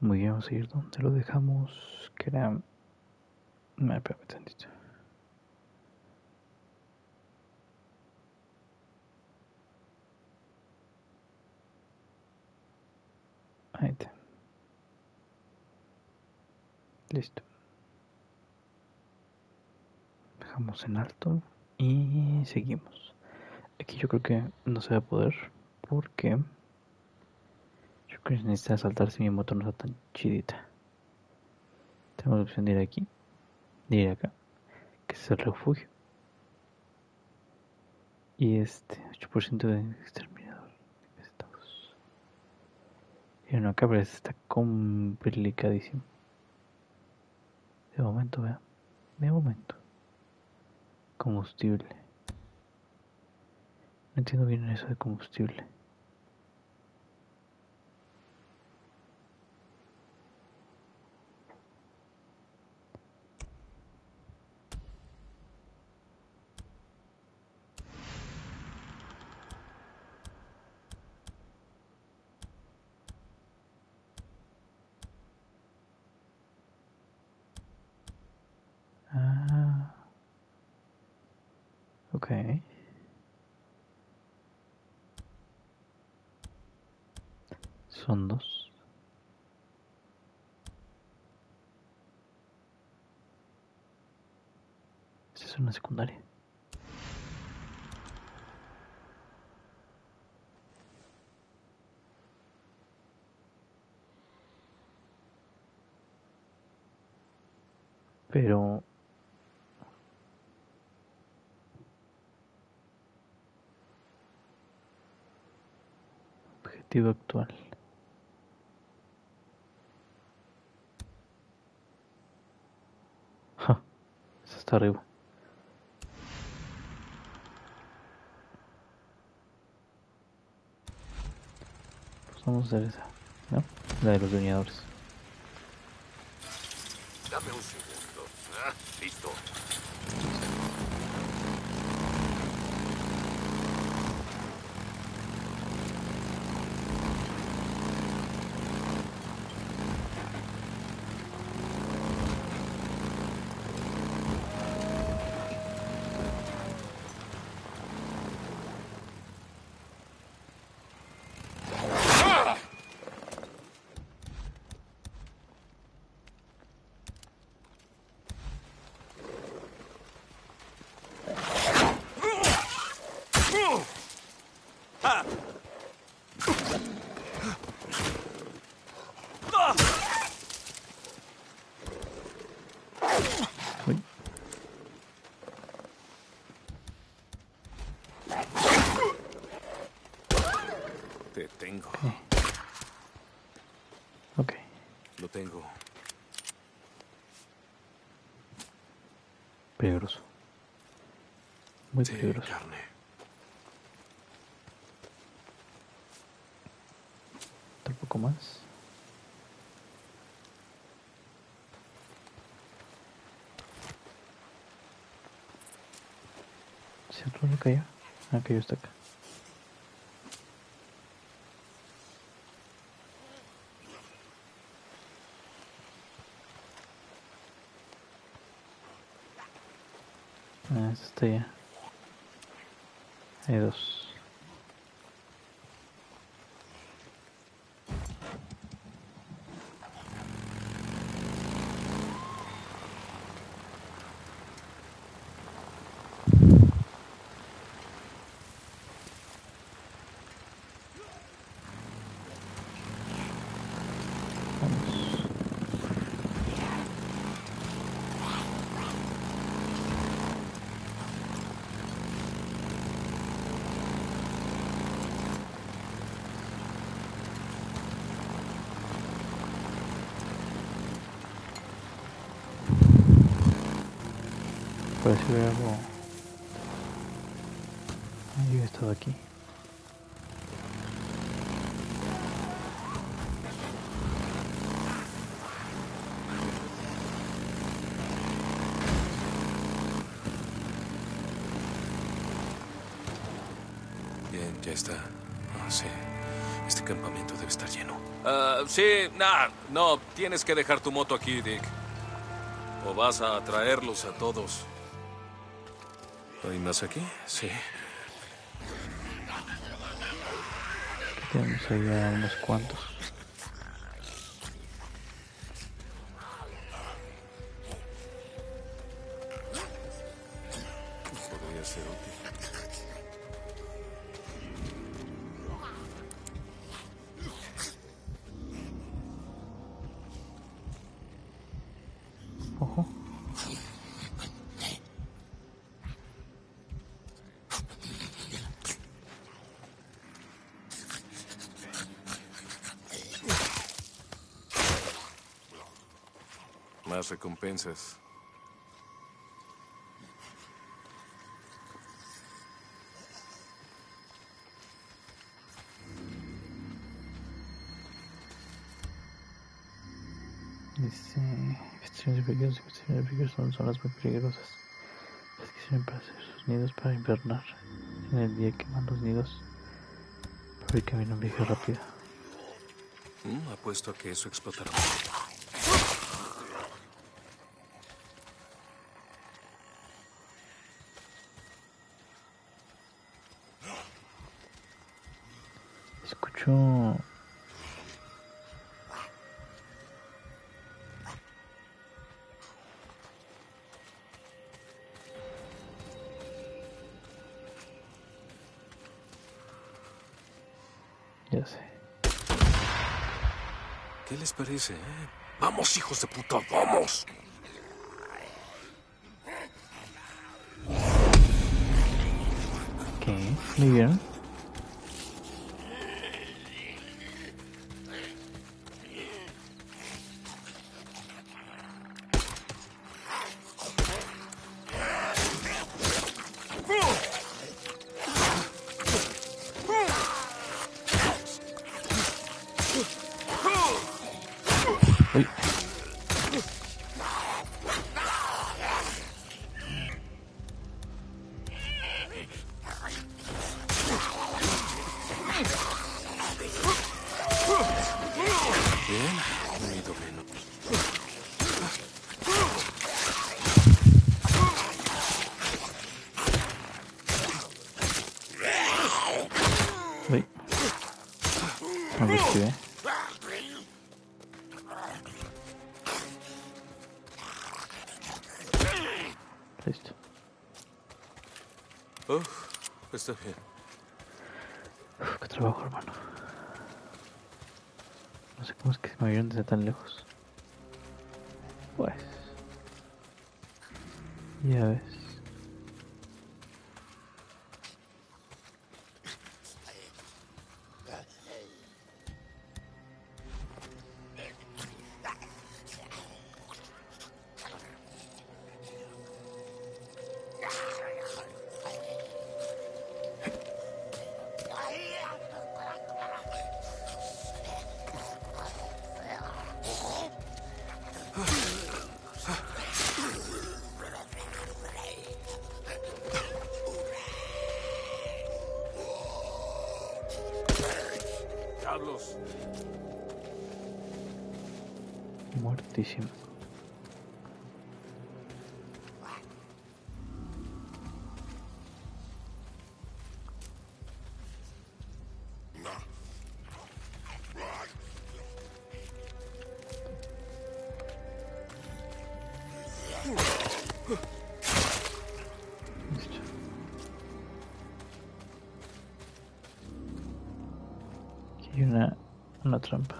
Muy bien, vamos a ir donde lo dejamos. Que era. Me espérame tantito. Ahí está. Listo. Dejamos en alto y seguimos. Aquí yo creo que no se va a poder porque yo creo que necesita saltar si mi moto no está tan chidita. Tenemos la opción de ir aquí, de ir acá, que es el refugio. Y este 8% de exterminador. Estamos. Y no, acá pero está complicadísimo. De momento, vea. De momento. Combustible. No entiendo bien eso de combustible. Ah. Ok. Son dos. Una secundaria. Pero objetivo actual. Ja, está arriba. Vamos a hacer esa, ¿no? La de los leñadores. Dame un segundo. Ah, listo. Uy, Te tengo. ok. Lo tengo. Peligroso. Muy Sí, peligroso. carne. Un poco más. ¿Si otro no cayó? Ah, cayó hasta acá. Ah, ese está ya. Hay dos. Vamos. Ver algo. Ah, Yo he estado aquí. Bien, ya está. Ah, sí. Este campamento debe estar lleno. Ah, sí, nah, no, tienes que dejar tu moto aquí, Dick. O vas a atraerlos a todos. ¿Hay más aquí? Sí. Tenemos ahí a unos cuantos. Podría ser útil. Ojo. Más recompensas. Dice, investigaciones peligrosas, peligrosas son zonas muy peligrosas. Las que sirven para hacer sus nidos para invernar. En el día queman los nidos. Para el camino un viaje rápido. Mm, apuesto a que eso explotará. Parece, eh? ¡Vamos, hijos de puta! ¡Vamos! ¿Qué? ¿Me vieron? Que se Muertísimo. Una, una trampa.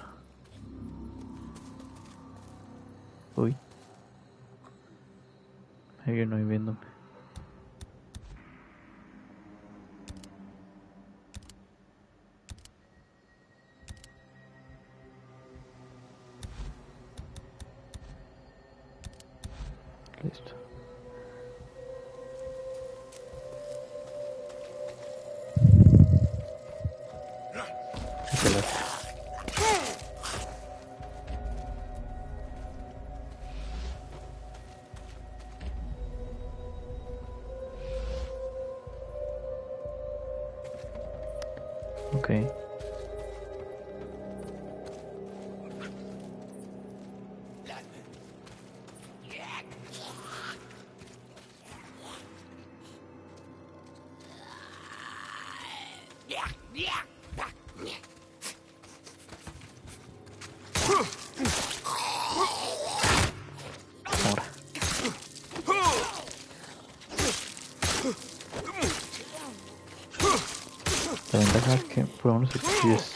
Que por lo menos el cuchillo es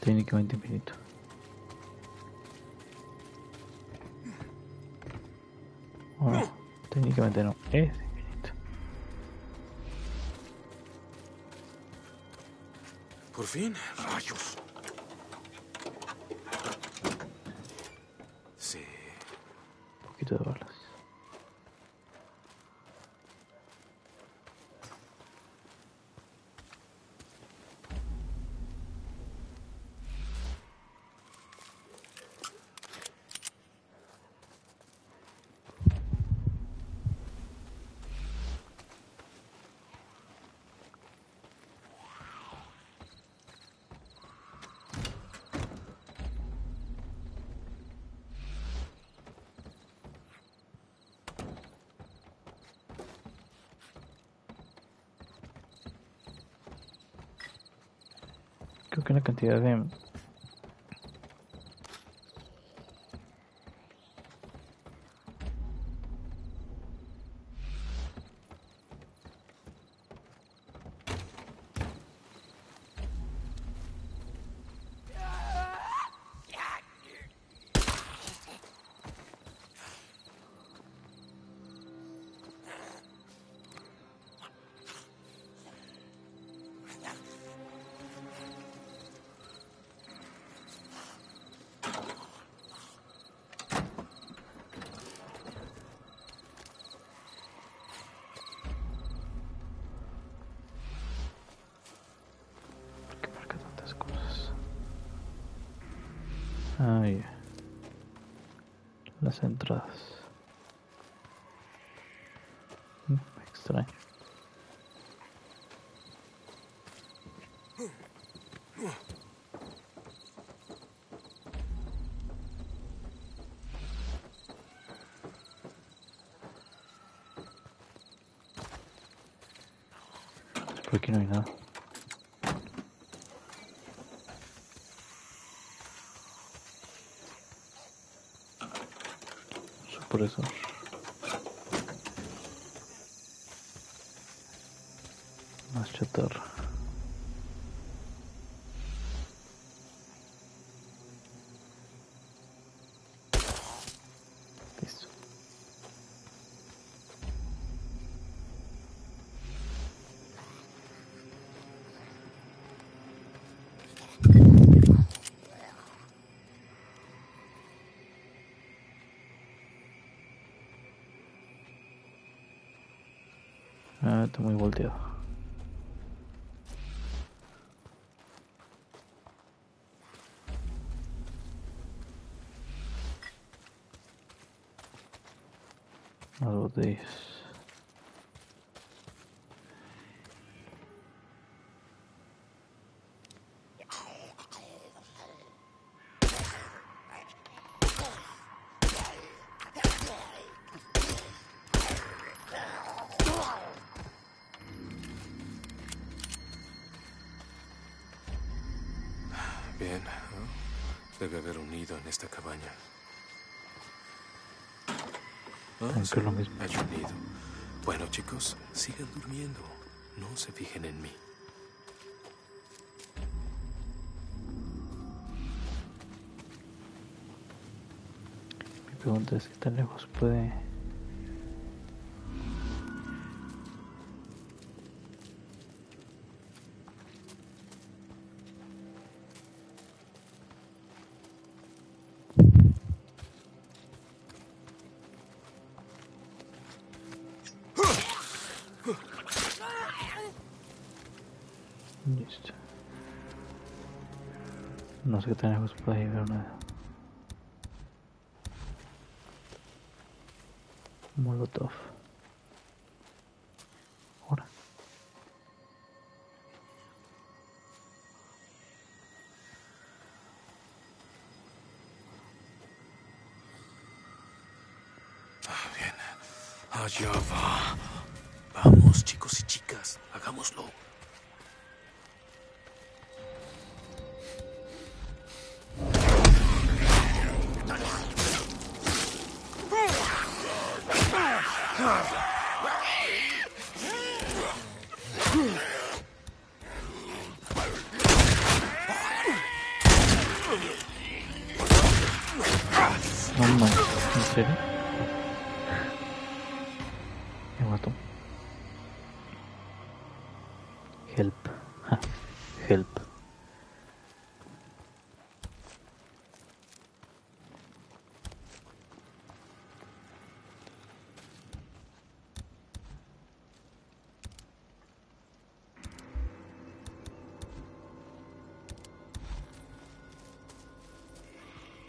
técnicamente infinito. Bueno, técnicamente no, es infinito. Por fin, rayos. Sí. Un poquito de balas. Creo que la cantidad de las entradas. Mm, extraño. Por aquí no hay nada. Supresor. Más chatarra. Ah, está muy volteado. Más botellas. Aunque lo mismo. Bueno, chicos, sigan durmiendo. No se fijen en mí. Mi pregunta es: ¿qué tan lejos puede.?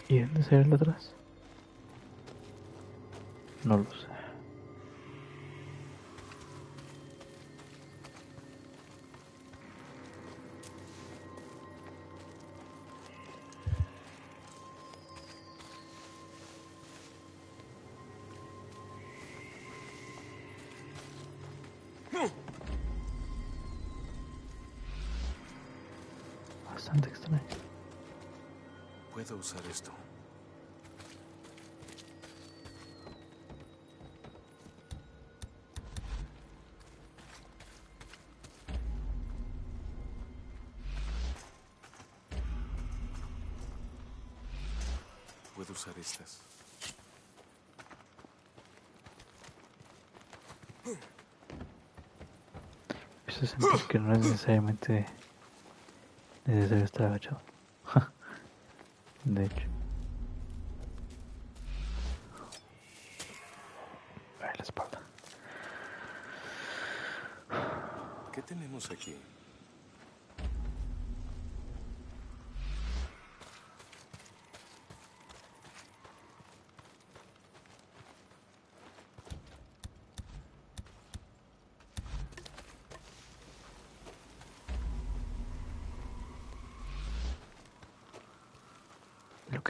¿Y dónde se el atrás? No lo sé. Bastante extraño. Puedo usar esto. Puedo usar estas. Empiezo sentir que no es necesariamente necesario estar agachado. De hecho. Ay, la espalda. ¿Qué tenemos aquí?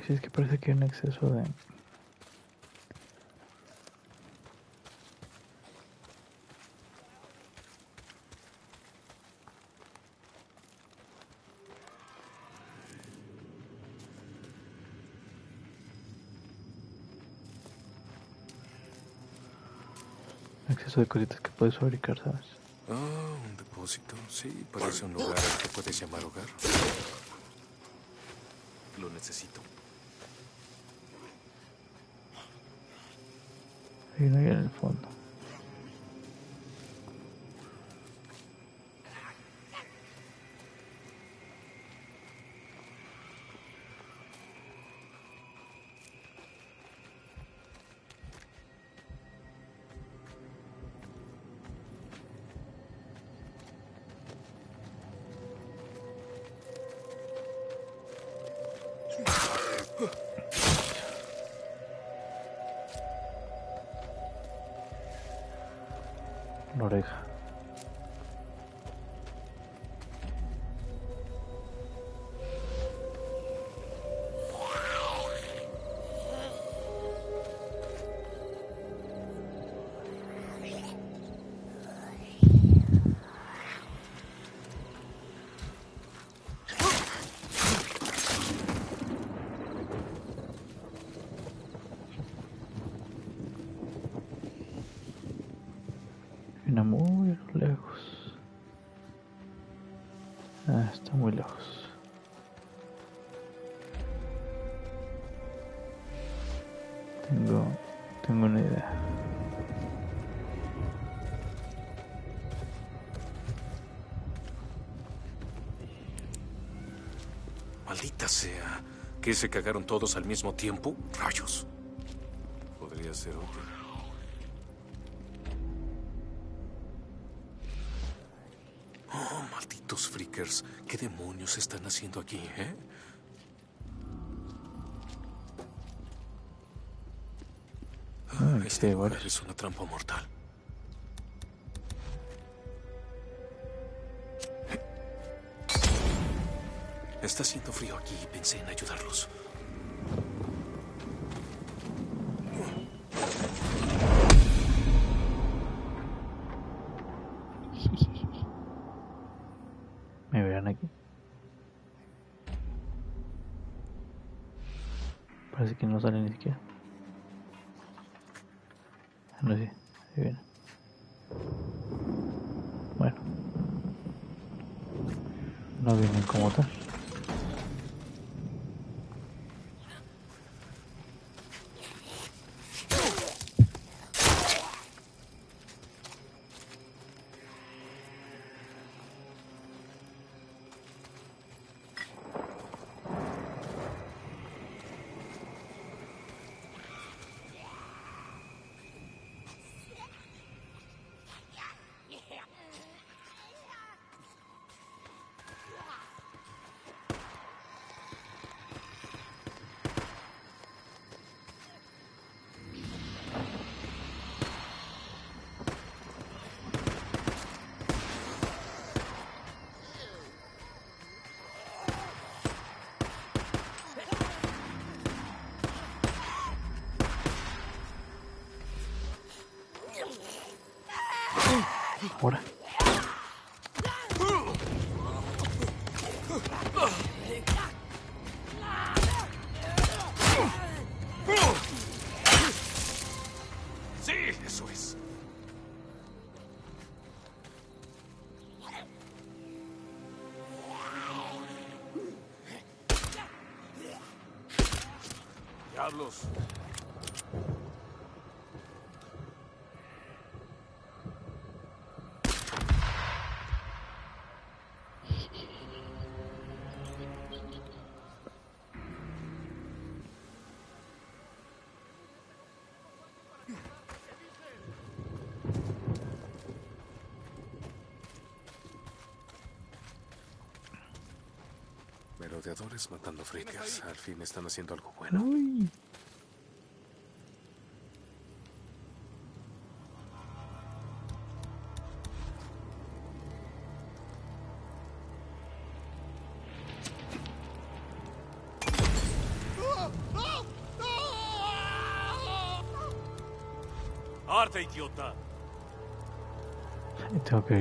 Sí es que parece que hay un exceso de... Exceso de cositas que puedes fabricar, ¿sabes? Ah, un depósito. Sí, parece un lugar al que puedes llamar hogar. Lo necesito. Hay uno ahí en el fondo. Viene muy lejos. Ah, está muy lejos. Tengo, tengo una idea. Maldita sea. ¿Que se cagaron todos al mismo tiempo? Rayos. Podría ser otro. ¿Qué demonios están haciendo aquí, eh? Ah, Este sí, lugar varios. es una trampa mortal. Está haciendo frío aquí y pensé en ayudarlos. Diablos. Merodeadores matando fricas. Al fin están haciendo algo bueno. Uy. ¡Arte, idiota! Tengo que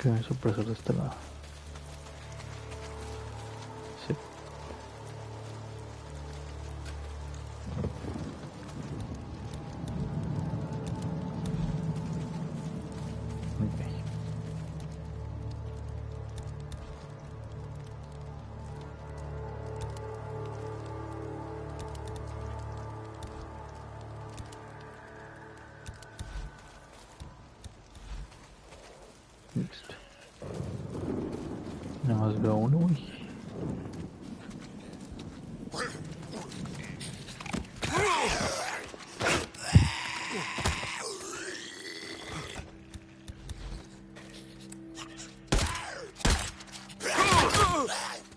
que hay supresor de este lado.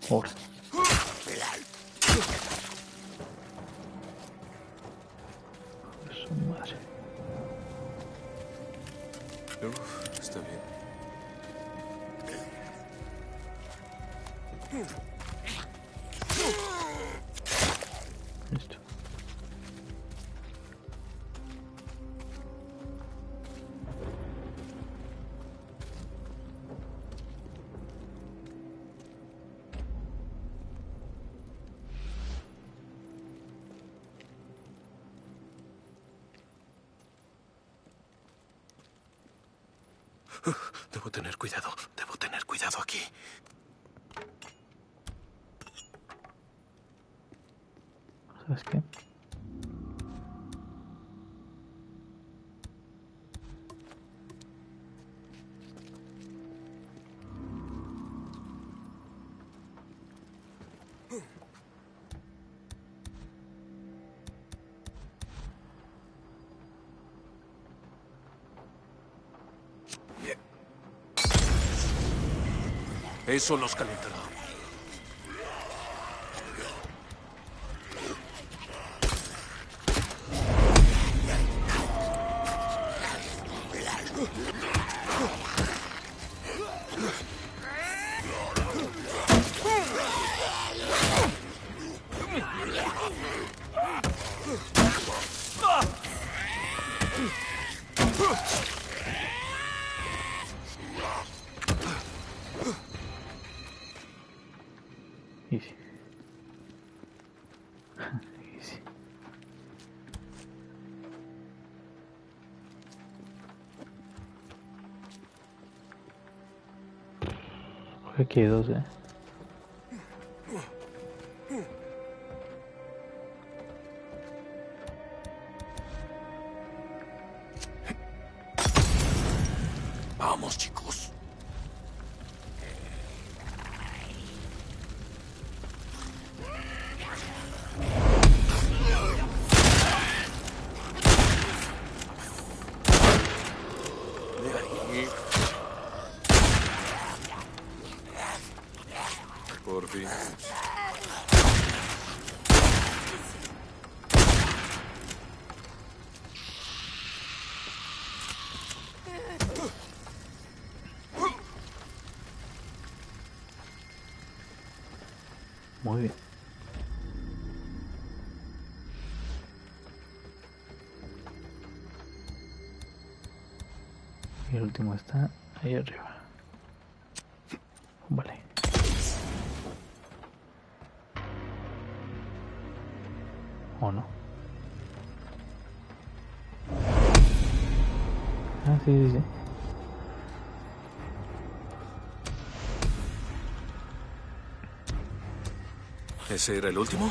Ahora. Eso los calentará. que 12. Muy bien. Y el último está ahí arriba. Vale. ¿O no? Ah, sí, sí, sí. ¿Ese era el último?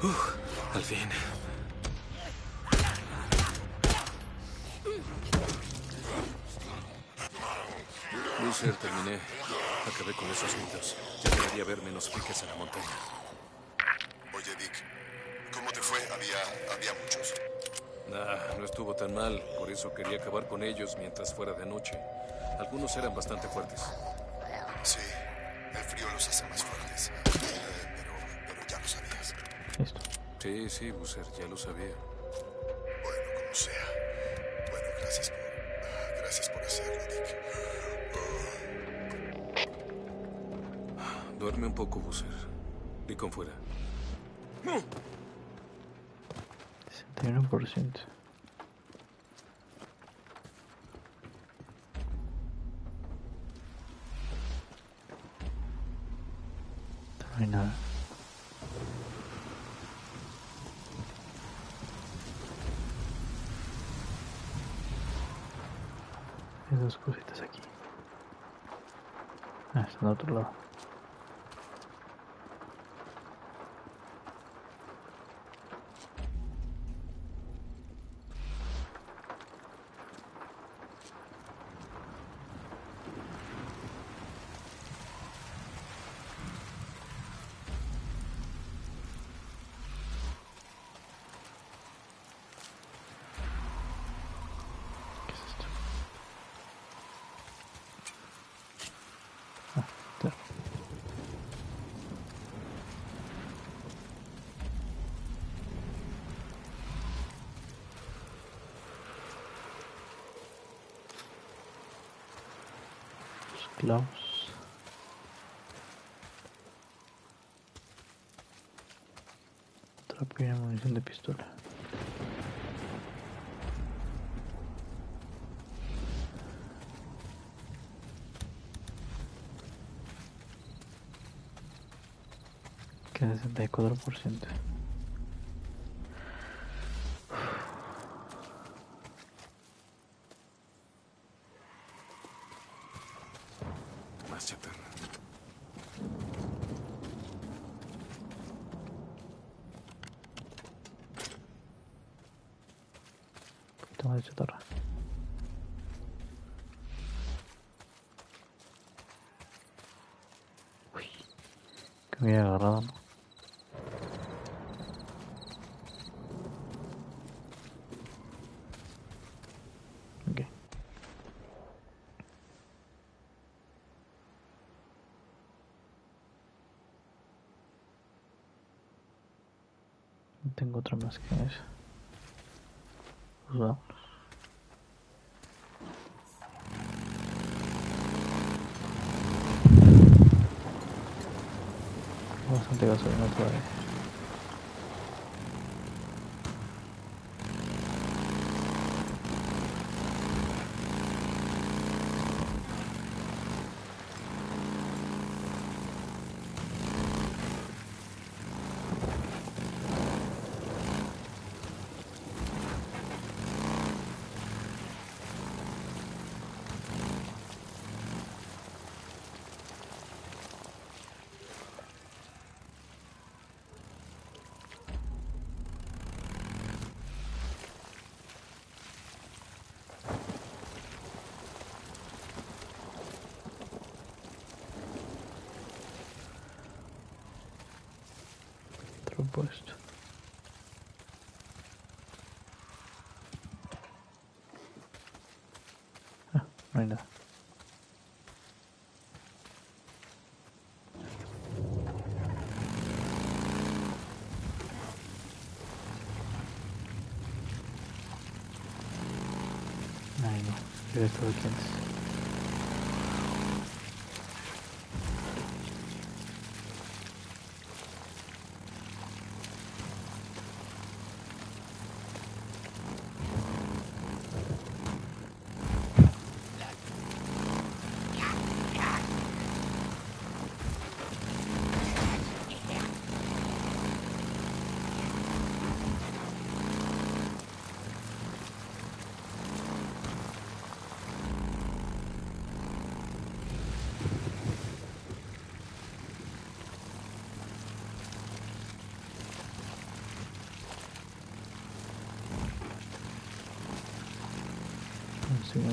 Uf, al fin. Lucer, terminé. Acabé con esos nidos. Ya debería haber menos piques en la montaña. Oye, Dick, ¿cómo te fue? Había, había muchos. Nah, no estuvo tan mal. Por eso quería acabar con ellos mientras fuera de noche. Algunos eran bastante fuertes. Sí, sí, Bucer, ya lo sabía. Bueno, como sea. Bueno, gracias por, ah, gracias por hacerlo, Dick. Duerme un poco, Bucer. Y con fuera. 61%. No hay nada. Hay cositas aquí. Ah, está en otro lado. Clavos. Otra primera munición de pistola. Que 64%. Más chatarra. Toma de chatarra. Uy, que me había agarrado, ¿no? Ok. Tengo otra más que esa. Pues vamos. Bastante todavía. Supuesto. Ah, no hay nada. Ay, no.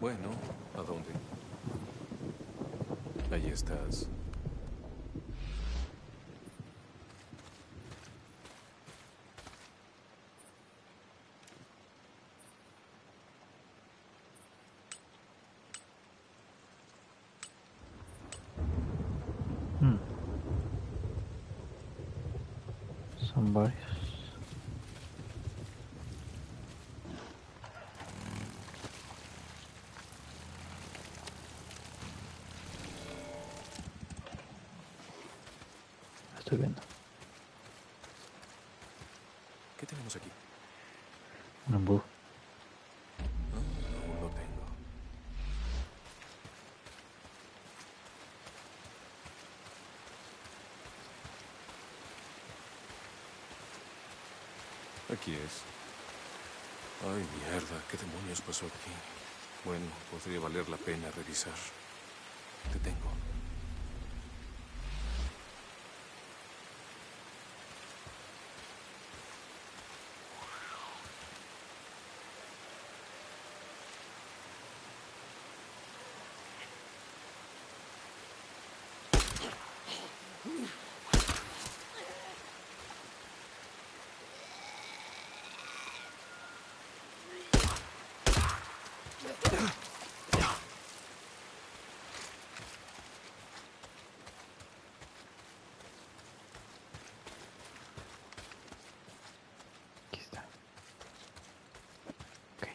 Bueno, ¿a dónde? Ahí estás. Hmm. Son varios. Estoy viendo. ¿Qué tenemos aquí? No tengo. Aquí es. Ay, mierda, ¿qué demonios pasó aquí? Bueno, podría valer la pena revisar. Te tengo. Aquí está. Ok.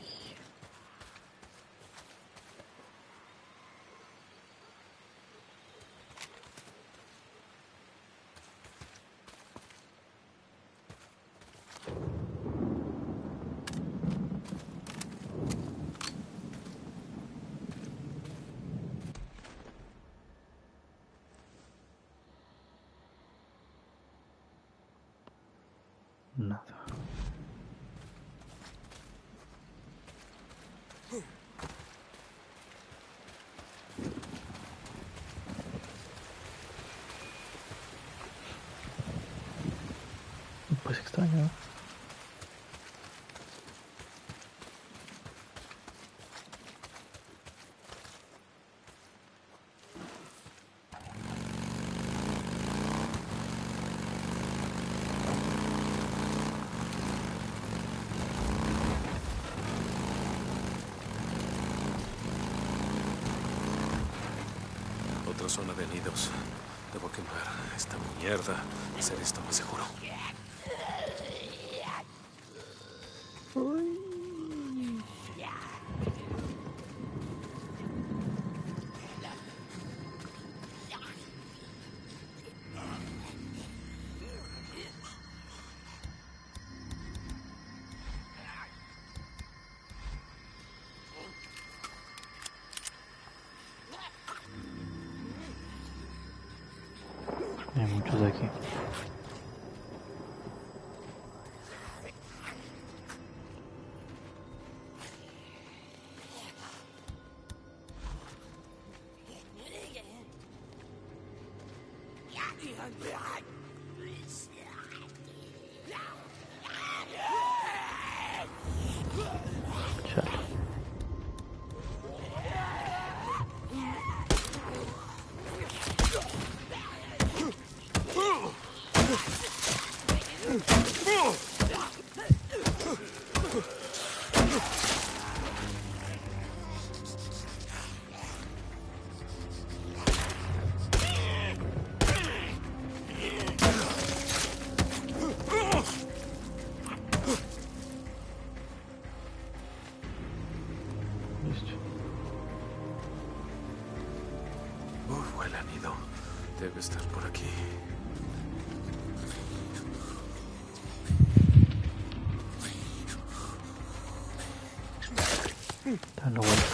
Nada. Pues extraño. zona de nidos. Debo quemar esta mierda. Hacer esto más seguro. 你很厉害。don't know what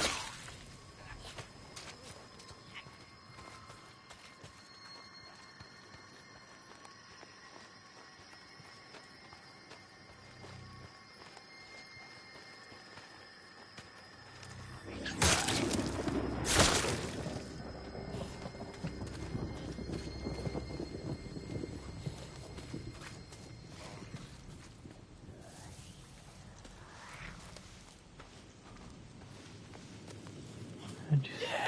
And just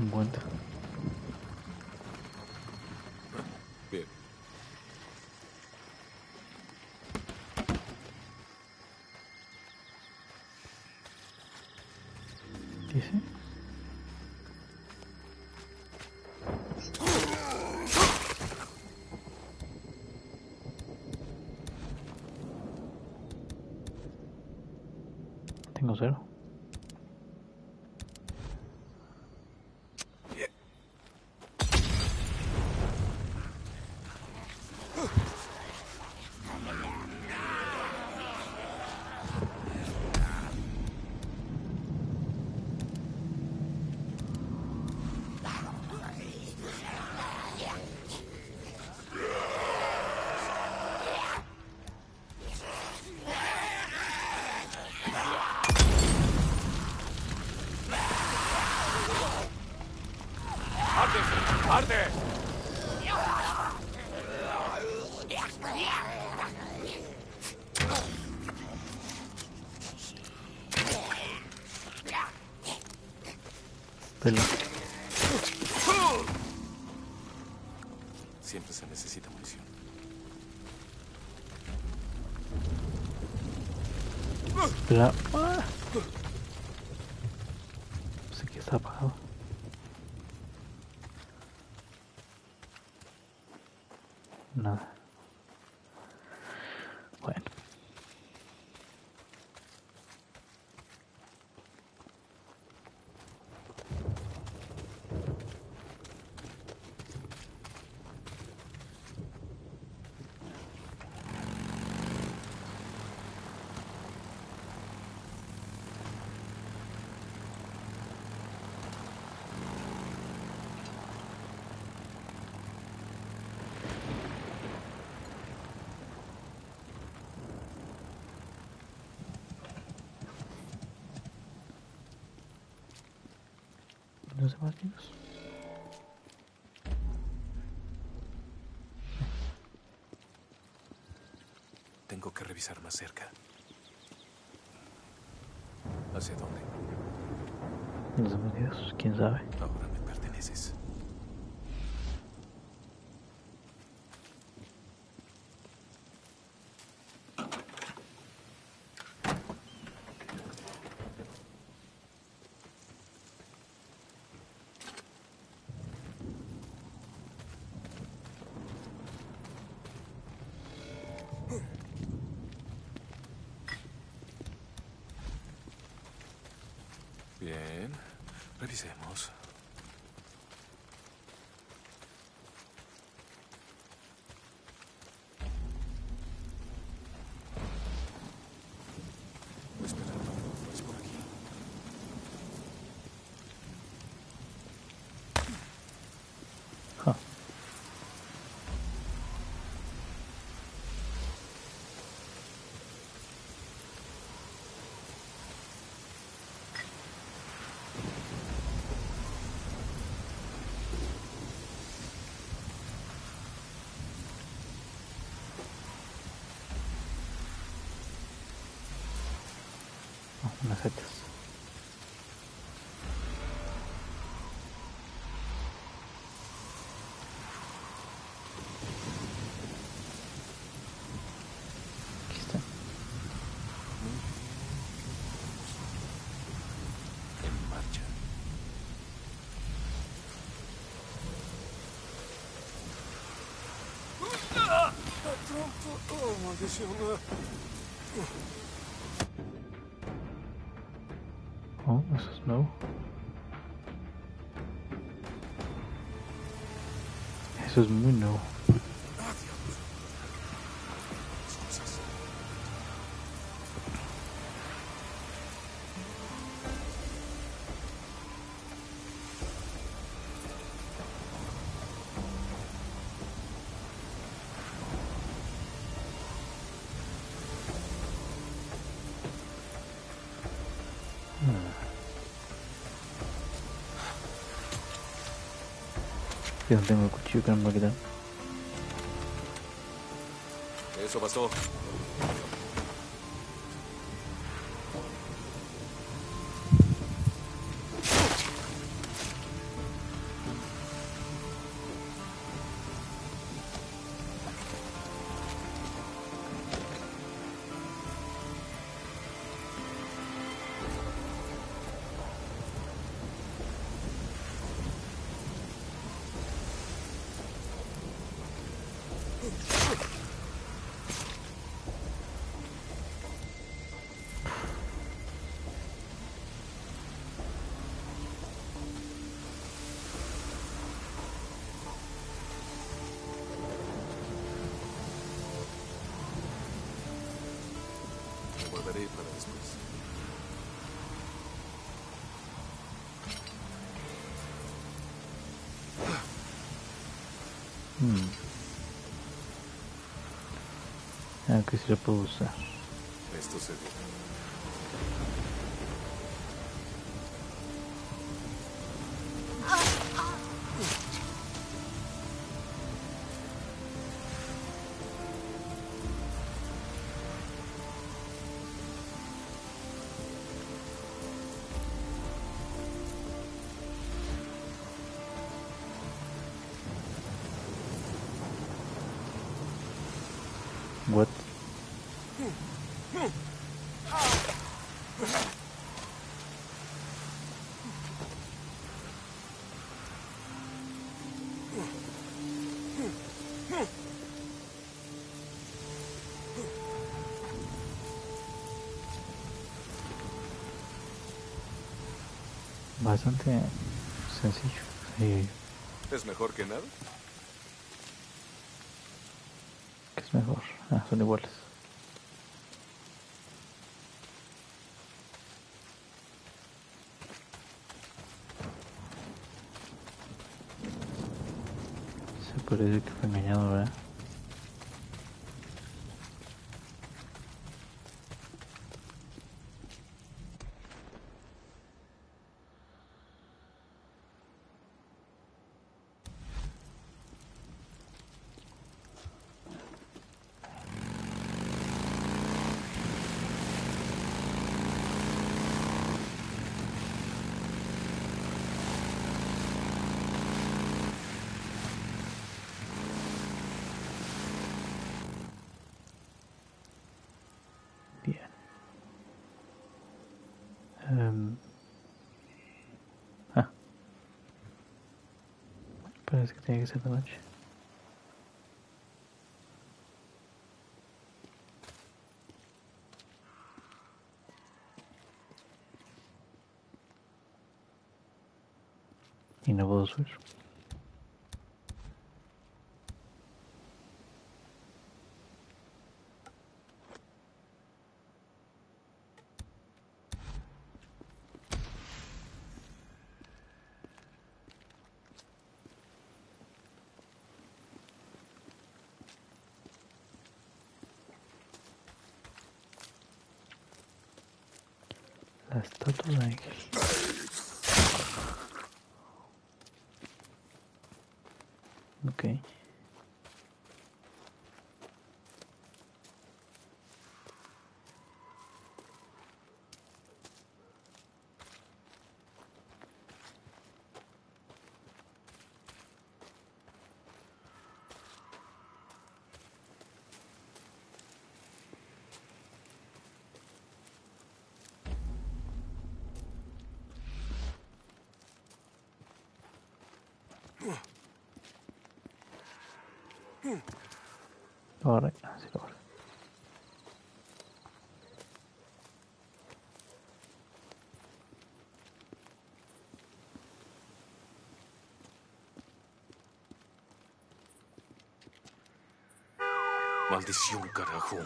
en cuenta. Siempre se necesita munición. Tengo que revisar más cerca. ¿Hacia dónde? Los niños, quién sabe. Ahora me perteneces. Bien, revisemos. Espera, no es por aquí. Ja. Unas setas. Aquí están. En marcha. Oh, maldición. Oh, nuevo. Eso es muy nuevo. Yo no tengo el cuchillo que no me va a quitar. Eso bastó. Que sí lo puedo Bastante sencillo. Sí, ¿Es mejor que nada? ¿qué es mejor? Ah, son iguales. Se parece que fue engañado, ¿verdad? Em, ah. Parece que tiene que ser de noche. Y no puedo subir. La estatua de ángel. Ok. Ahora, ah, sí, ahora. Maldición, carajo.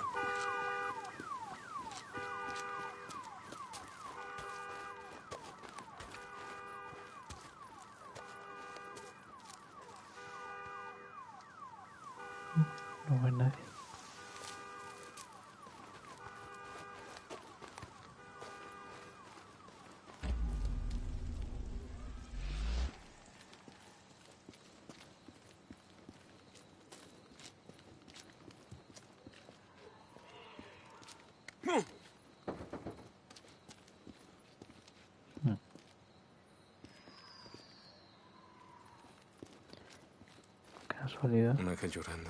Casualidad. Un ángel llorando.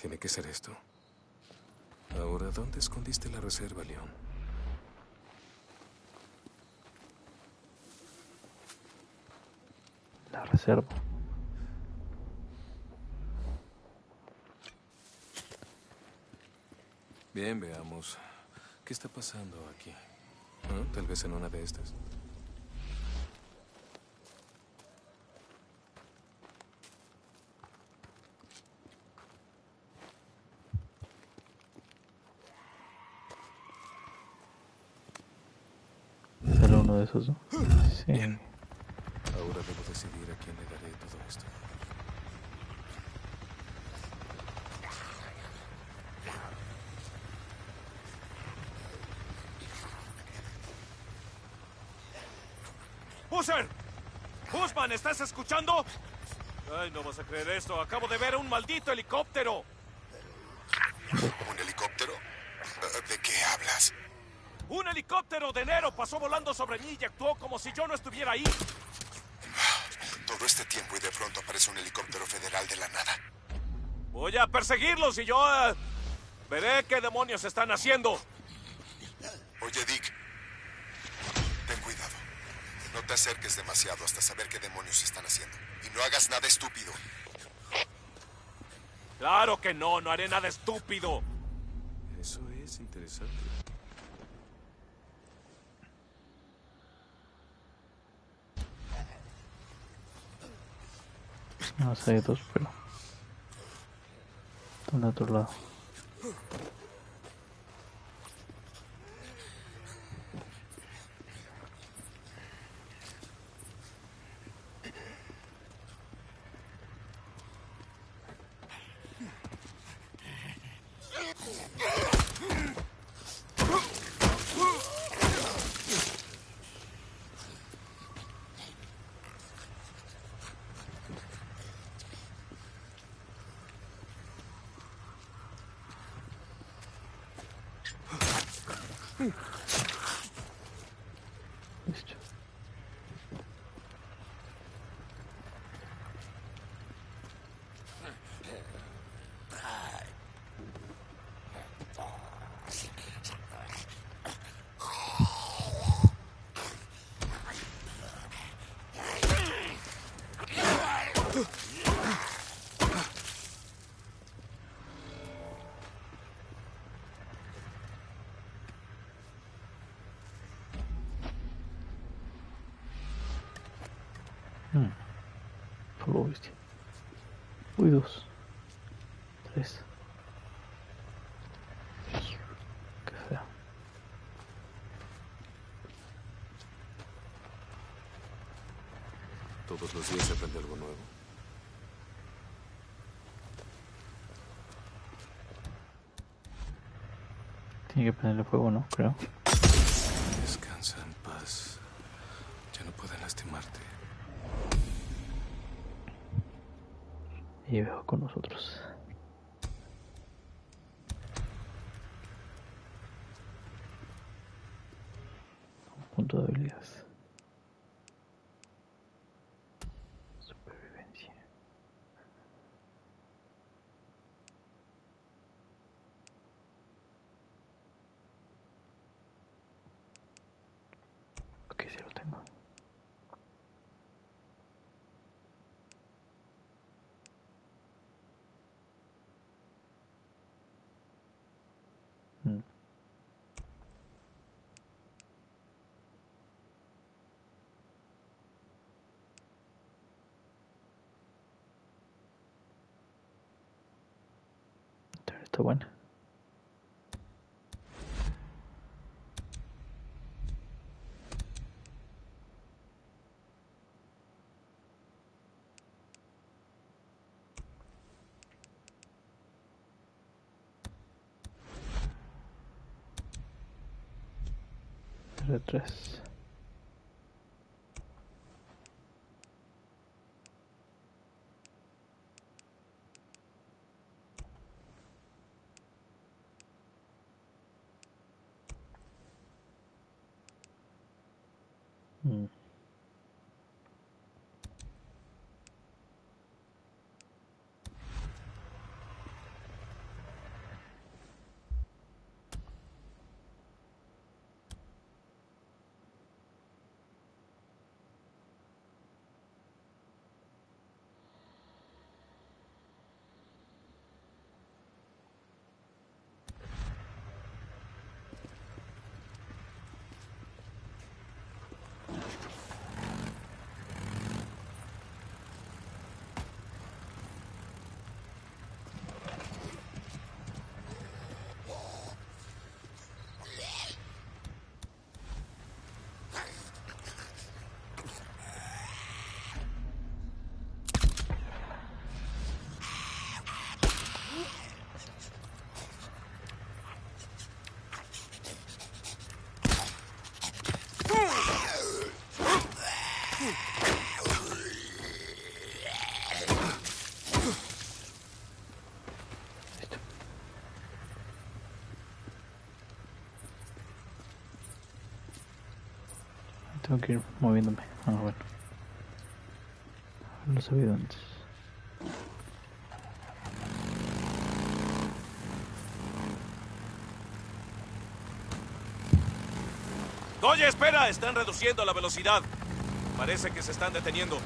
Tiene que ser esto. Ahora, ¿dónde escondiste la reserva, León? La reserva. Bien, veamos. ¿Qué está pasando aquí? ¿Ah? Tal vez en una de estas. Solo uno de esos, ¿no? Sí. Bien. Ahora debo decidir a quién le daré todo esto. ¡Busser! ¡Busman! ¿Estás escuchando? Ay, no vas a creer esto. Acabo de ver un maldito helicóptero. ¿Un helicóptero? Eh, ¿De qué hablas? Un helicóptero de enero pasó volando sobre mí y actuó como si yo no estuviera ahí. Todo este tiempo y de pronto aparece un helicóptero federal de la nada. Voy a perseguirlos y yo... eh, veré qué demonios están haciendo. Oye, Dick. Ten cuidado. No te acerques demasiado hasta saber qué demonios están haciendo. Y no hagas nada estúpido. Claro que no, no haré nada estúpido. Eso es interesante. No sé, hay dos, pero. Están de otro lado. Listo. Fuego, bestia. Uy, dos. Tres. Qué feo. Todos los días se aprende algo nuevo. Tiene que ponerle fuego, ¿no? Creo. address Tengo que ir moviéndome. Ah, bueno. He sabido antes. Oye, espera, están reduciendo la velocidad. Parece que se están deteniendo.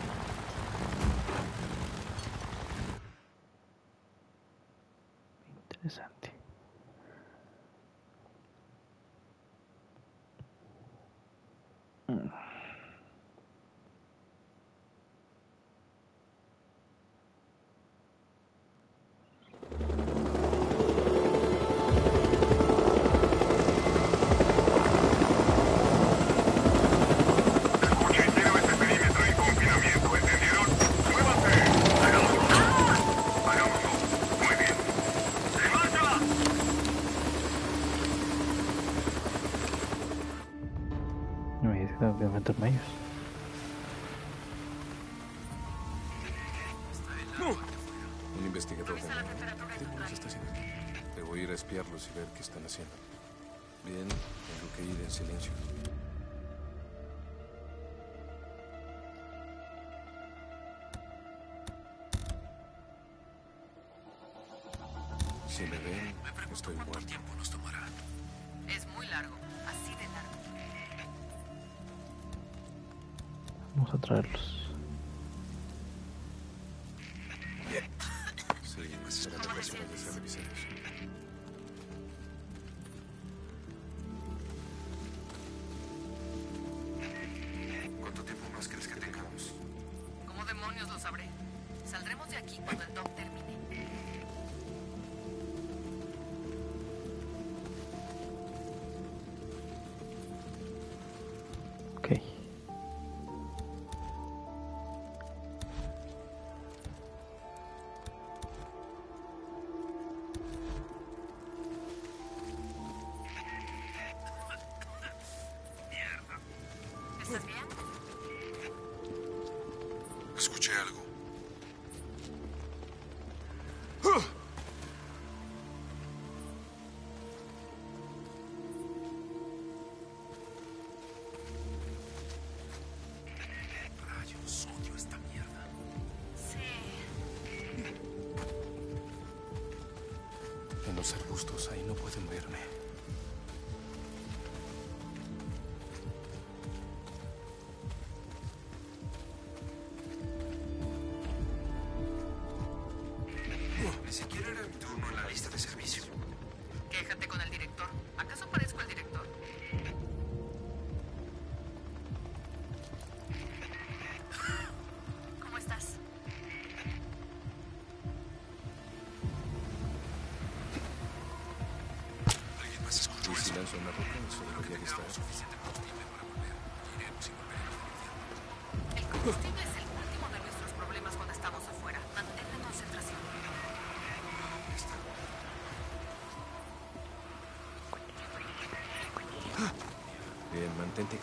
Silencio. Si me ven, estoy muerto. Es muy largo, así de largo. Vamos a traerlos. Volver. Iremos y volveremos al infierno. El combustible es el último de nuestros problemas cuando estamos afuera. Mantén la concentración. Está. Bien, mantente un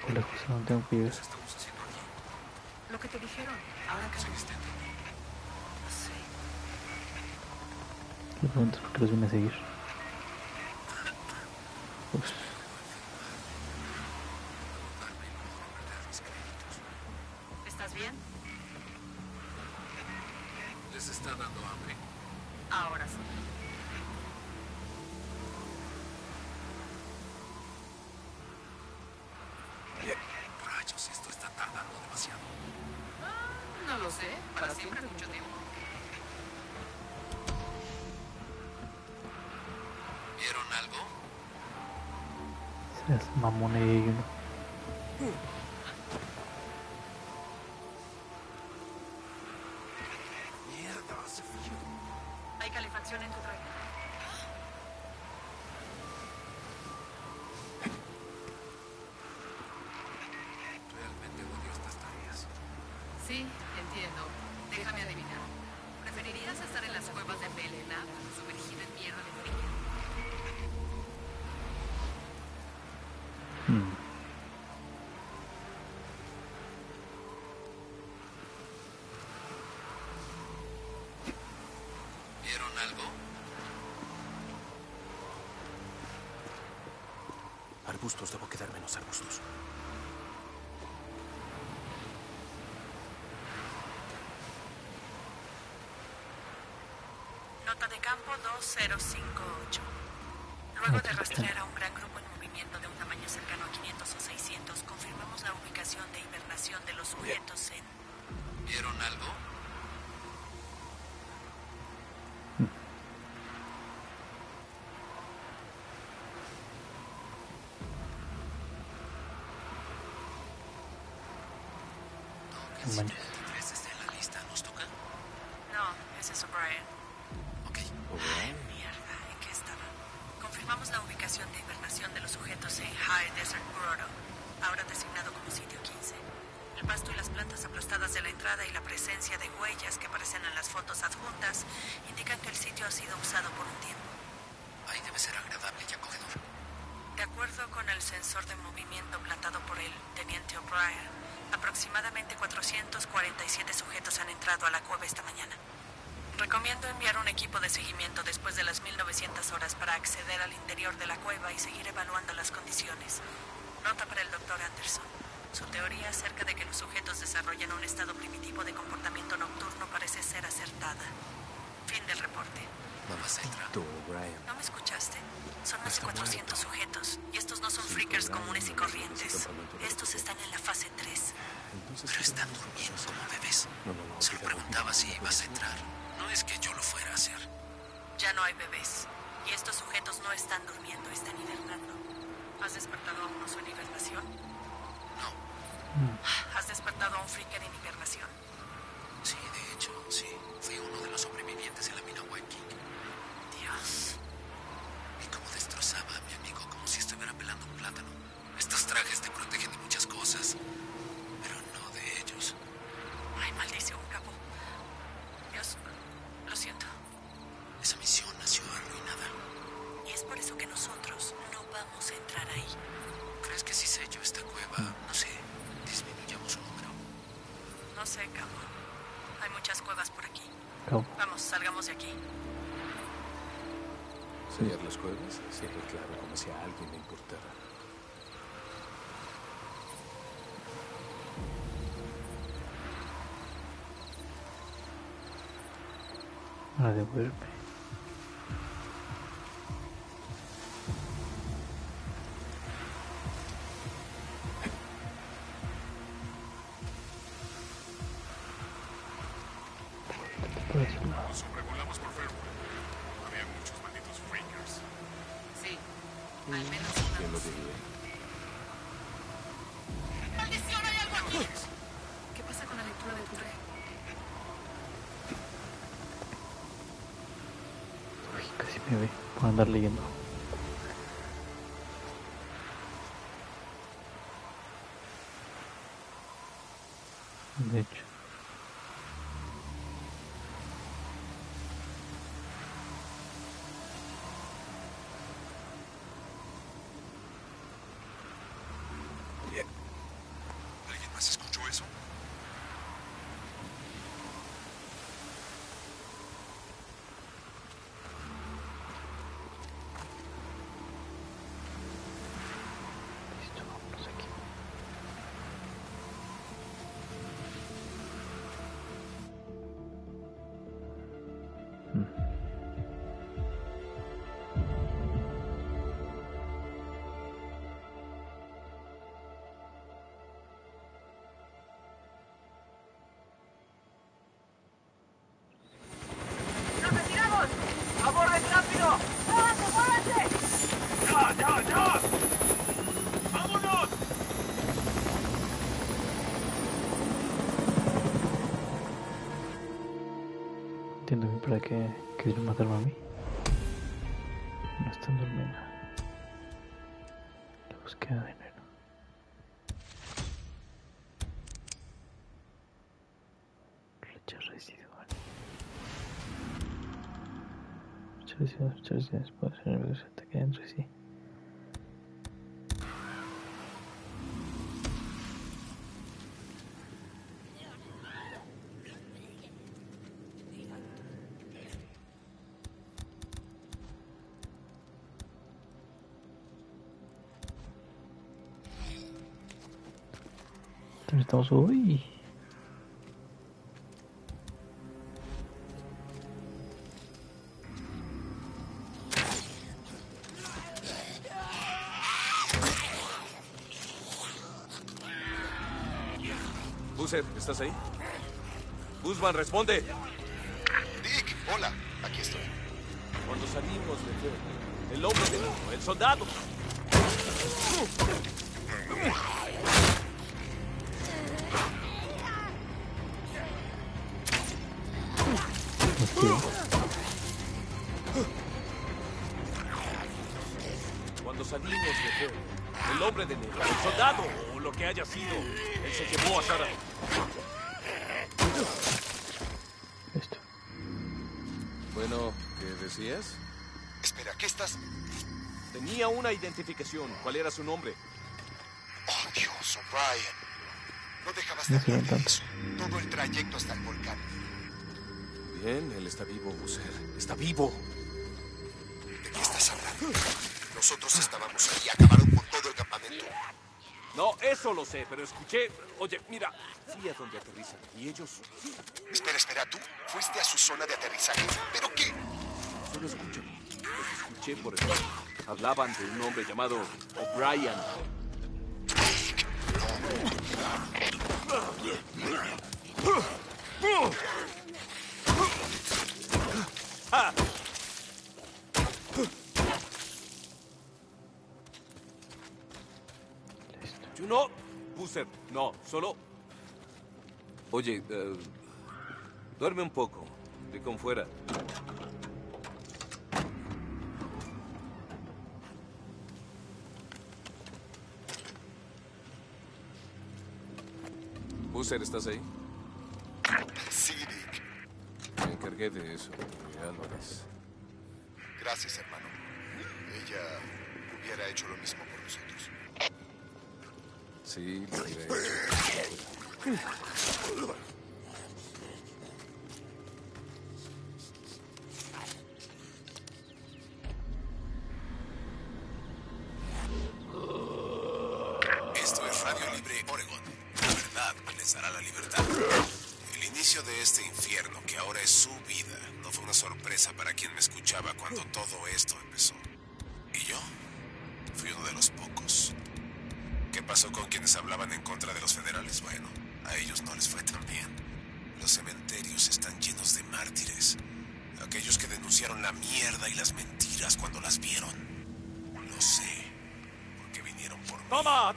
poco lejos a donde tengo que llegar. ¿Qué estamos haciendo aquí? Lo que te dijeron. Ahora que ¿Seguiste entendiendo? no sé. Le preguntas por qué los vine a seguir. Ups. Darme y no perder mis créditos. ¿Estás bien? ¿Les está dando hambre? Ahora sí. Seas mamón Arbustos, debo quedarme en los arbustos. Nota de campo 2058. Luego de rastrear a un gran grupo en movimiento de un tamaño cercano a 500 o 600, confirmamos la ubicación de hibernación de los sujetos en... ¿Vieron algo? Manches. 123 esté en la lista. ¿Nos toca? No, ese es O'Brien. Ok. Mierda, ¿en qué estaba? Confirmamos la ubicación de hibernación de los sujetos en High Desert Grotto, ahora designado como sitio 15. El pasto y las plantas aplastadas de la entrada y la presencia de huellas que aparecen en las fotos adjuntas indican que el sitio ha sido usado por un tiempo. Ahí debe ser agradable y acogedor. De acuerdo con el sensor de movimiento plantado por el teniente O'Brien, aproximadamente 447 sujetos han entrado a la cueva esta mañana. Recomiendo enviar un equipo de seguimiento después de las 1900 horas para acceder al interior de la cueva y seguir evaluando las condiciones. Nota para el doctor Anderson. Su teoría acerca de que los sujetos desarrollan un estado primitivo de comportamiento nocturno parece ser acertada. Fin del reporte. Brian. ¿No me escuchaste? Son más de Está 400 muerto. sujetos. Y estos no son freakers comunes y corrientes. Estos están en la fase 3. Entonces, Pero ¿qué están durmiendo como bebés. Se lo preguntaba si ibas a entrar. No es que yo lo fuera a hacer. Ya no hay bebés. Y estos sujetos no están durmiendo, están hibernando. ¿Has despertado a uno en hibernación? No. ¿Has despertado a un freaker en hibernación? Sí, de hecho, sí. Fui uno de los sobrevivientes en la mina White Por andar leyendo. ¡Ya, ya, ya! ¡Vámonos! Entiendo bien para qué quisieron matarme a mí. No están durmiendo. La búsqueda de ¿Dónde estamos hoy? Boozer, ¿estás ahí? Guzmán, responde. Dick, hola. Aquí estoy. Cuando salimos de el hombre de nuevo, el soldado. Que haya sido, él se llevó a Sara. Listo. Bueno, ¿qué decías? Espera, ¿qué estás...? Tenía una identificación. ¿Cuál era su nombre? Oh, Dios, O'Brien. No dejabas de hablar de tanto. eso. Todo el trayecto hasta el volcán. Bien, él está vivo, Boozer. Está vivo. ¿De qué estás hablando? Nosotros estábamos ahí, acabaron No, eso lo sé, pero escuché. Oye, mira, fui a donde aterrizan. Y ellos Espera, espera, ¿tú fuiste a su zona de aterrizaje? ¿Pero qué? solo escuchan. Los escuché por el. Hablaban de un hombre llamado O'Brien. ¡Ah! No, solo. Oye, eh, duerme un poco. De con fuera. Boozer, ¿estás ahí? Sí, Dick. Me encargué de eso, de Álvarez. Gracias, hermano. Ella hubiera hecho lo mismo por nosotros. Sí,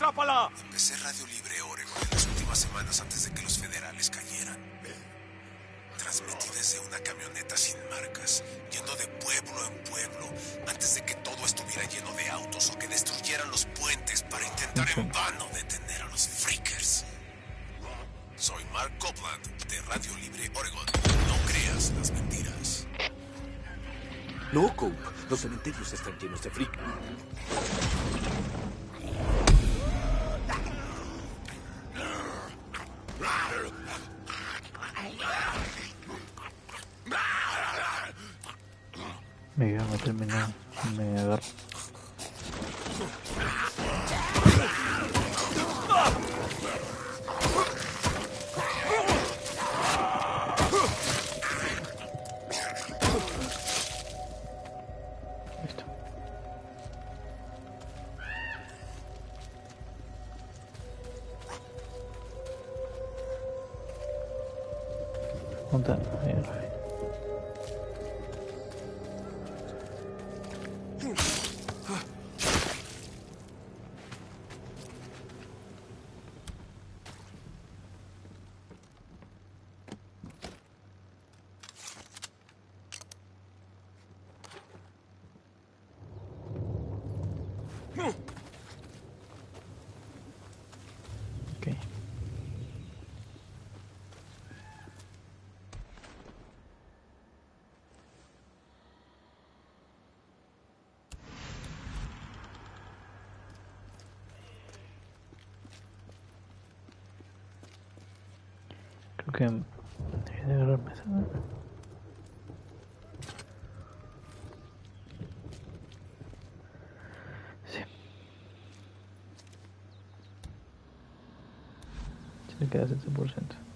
capa lá. Ok. Debería de agarrarme esa. Sí. Se le queda 7%.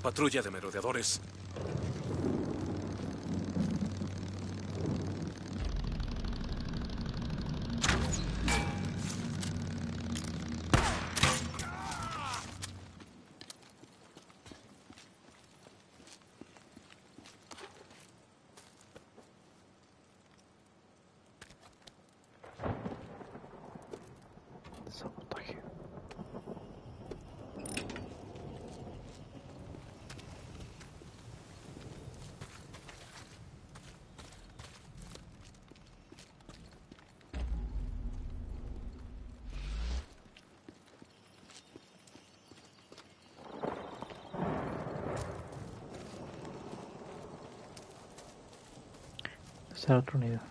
patrulla de merodeadores. a otra unidad.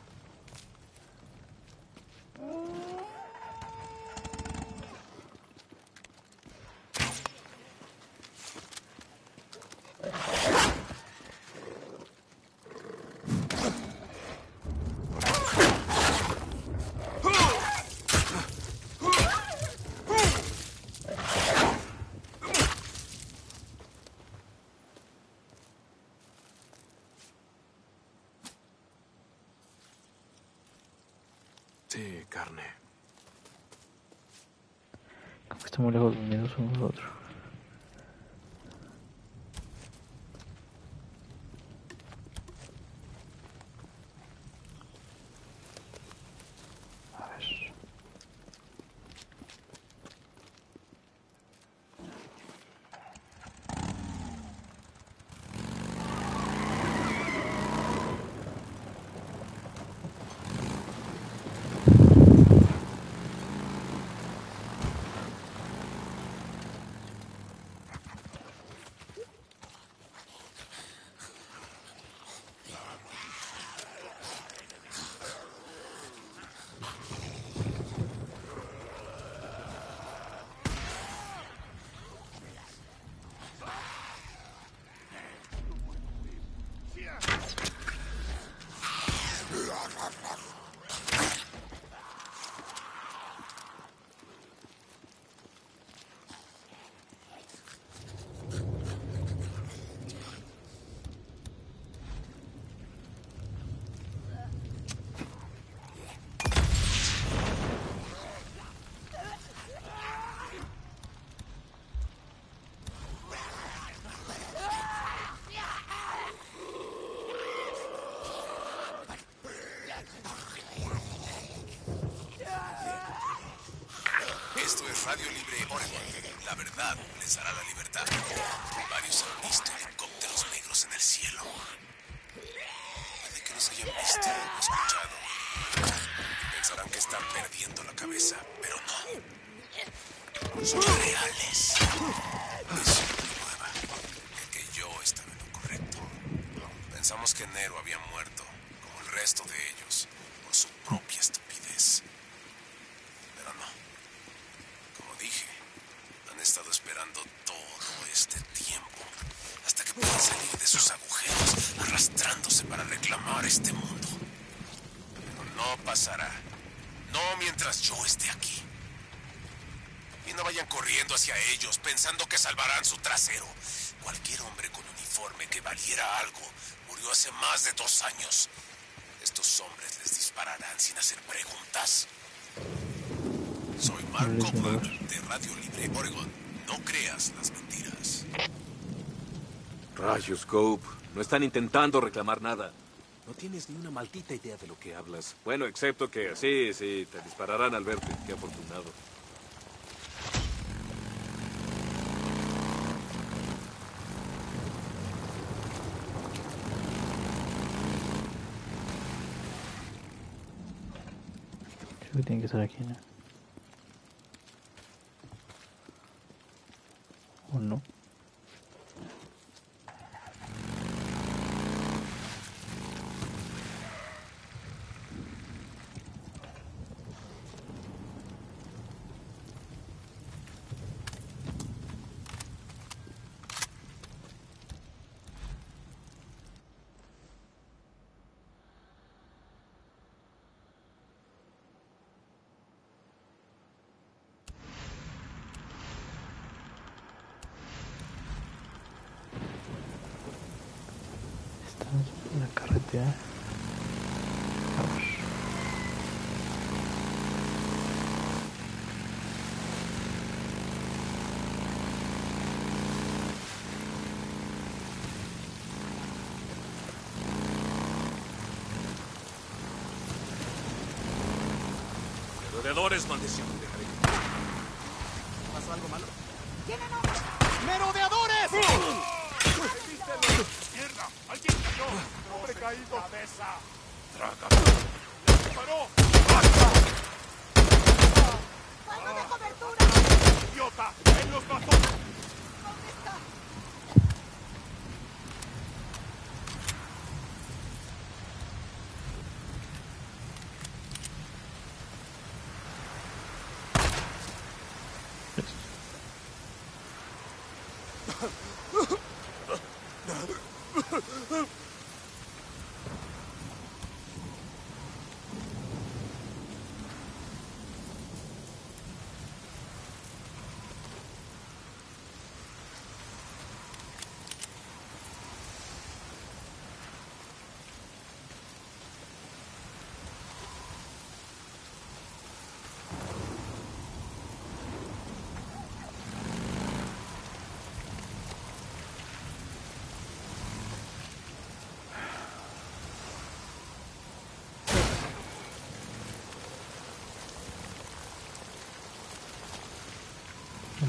estemos lejos de miedo unos. Radio Libre Oregon. La verdad les hará la No están intentando reclamar nada. No tienes ni una maldita idea de lo que hablas. Bueno, excepto que sí, sí, te dispararán al verte. Qué afortunado. Creo que tiene que ser aquí, ¿no? ¿O no? perdedores, maldición.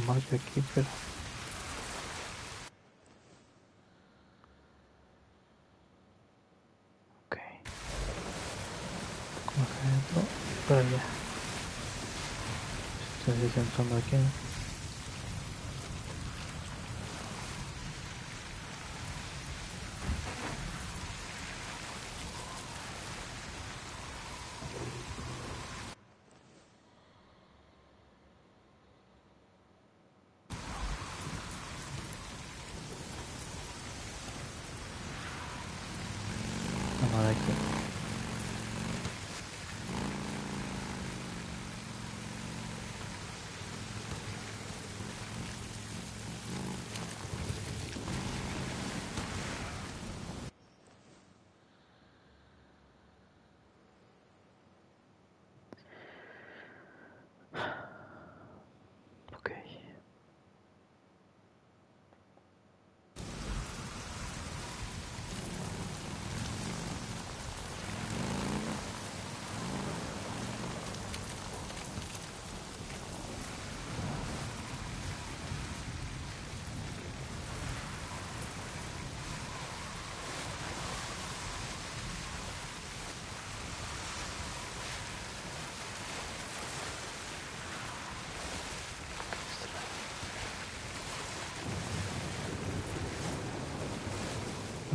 más de aquí, pero... Ok. Como acá adentro y para allá. Estoy entrando aquí, ¿no?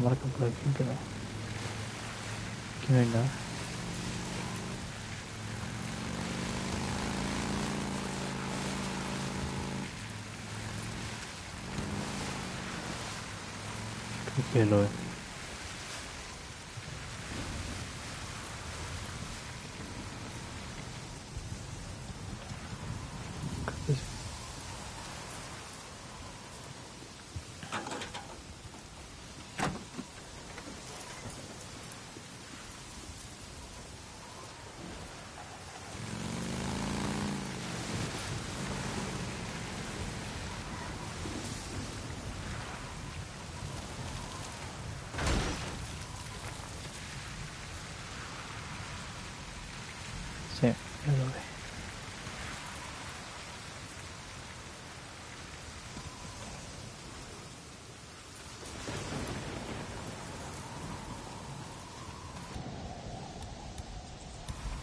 Lo hubiera hecho. marca por aquí, pero aquí no hay nada. Creo que lo ve. Creo que sí. Sí, ya lo ve.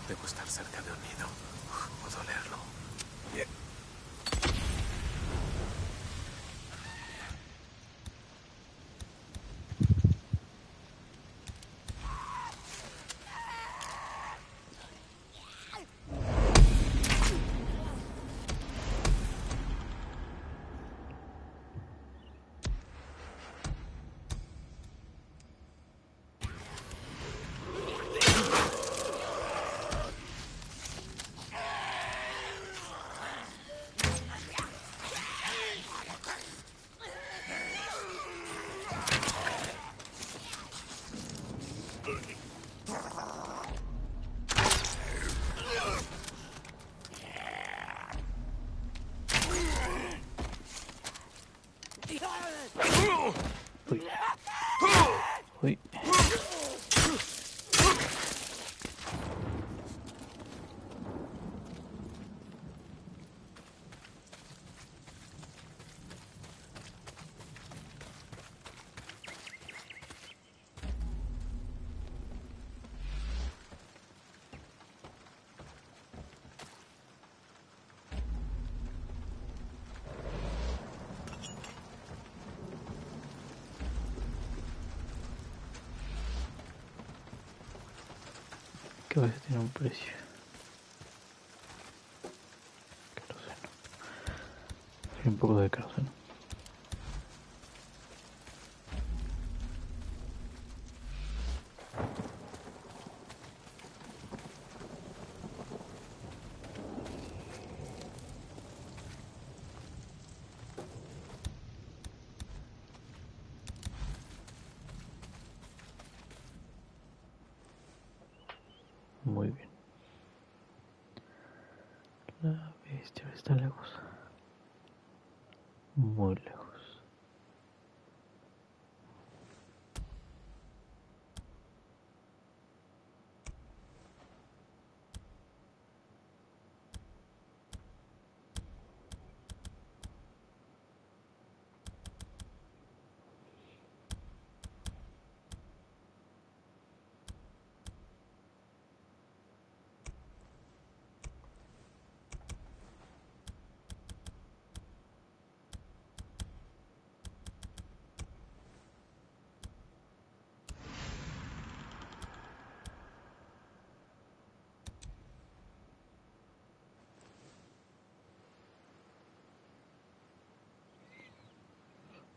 Debo estar cerca de un nido. Puedo leerlo. Bien. Uy. Uy. Que a veces tiene un precio. Queroseno. Y un poco de queroseno. Muy bien. La bestia está lejos. Muy lejos.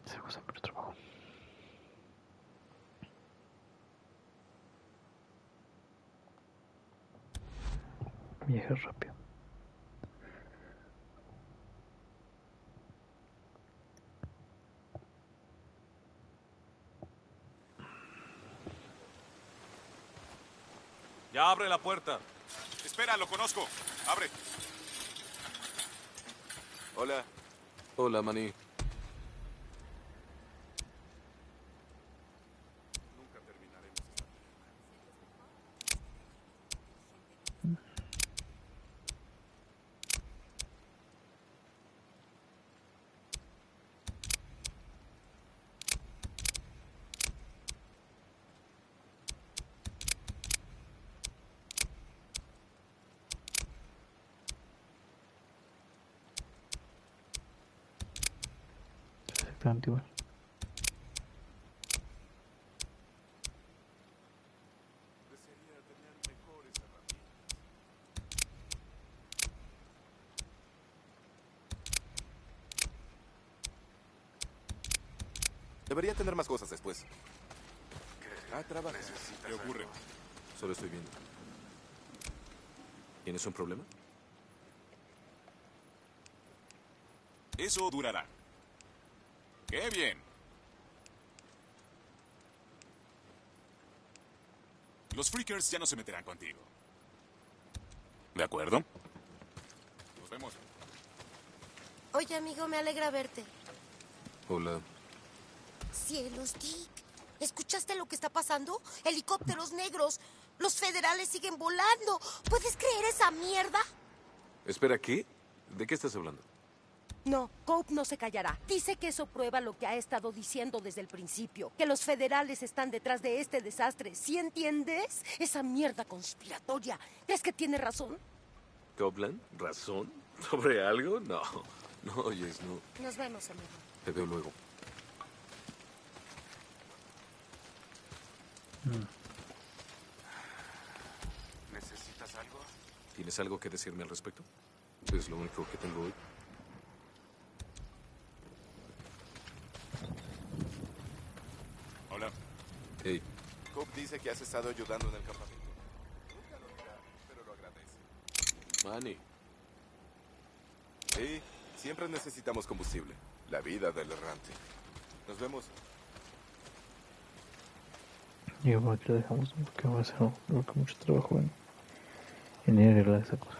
Se usa por trabajo. Viaje rápido. Ya abre la puerta. Espera, lo conozco. Abre. Hola. Hola, Manny. exactamente igual. Debería tener más cosas después. Trabaja. ¿Qué ocurre? Solo estoy viendo. ¿Tienes un problema? Eso durará. ¡Qué bien! Los Freakers ya no se meterán contigo. ¿De acuerdo? Nos vemos. Oye, amigo, me alegra verte. Hola. Cielos, Dick. ¿Escuchaste lo que está pasando? Helicópteros negros. Los federales siguen volando. ¿Puedes creer esa mierda? Espera, ¿qué? ¿De qué estás hablando? No, Cope no se callará. Dice que eso prueba lo que ha estado diciendo desde el principio, que los federales están detrás de este desastre. ¿Sí entiendes? Esa mierda conspiratoria. ¿Crees que tiene razón? ¿Copland? ¿Razón? ¿Sobre algo? No. No, oyes, no. Nos vemos, amigo. Te veo luego. ¿Necesitas algo? ¿Tienes algo que decirme al respecto? Es lo único que tengo hoy. Hola. Hey, Cope dice que has estado ayudando en el campamento. Nunca lo dirá, pero lo agradece. Manny. Sí, siempre necesitamos combustible. La vida del errante. Nos vemos. Y aquí lo dejamos porque va a que mucho trabajo en, en ir a arreglar esa cosa.